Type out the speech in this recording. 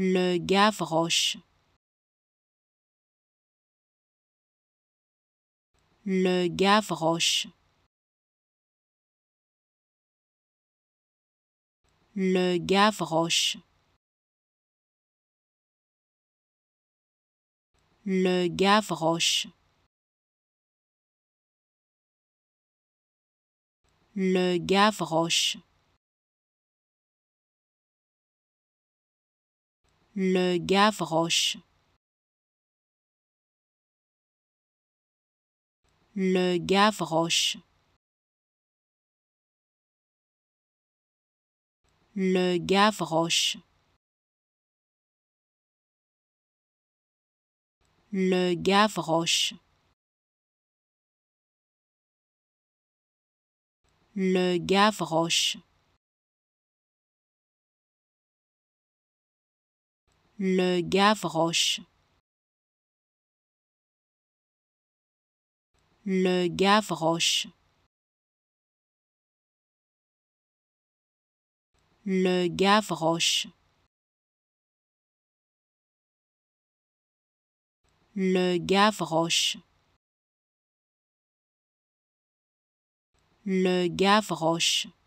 le Gavroche, le Gavroche, le Gavroche, le Gavroche. Le Gavroche. Le Gavroche. Le Gavroche. Le Gavroche. Le Gavroche. Le Gavroche. Le Gavroche. Le Gavroche. Le Gavroche. Le Gavroche. Le Gavroche.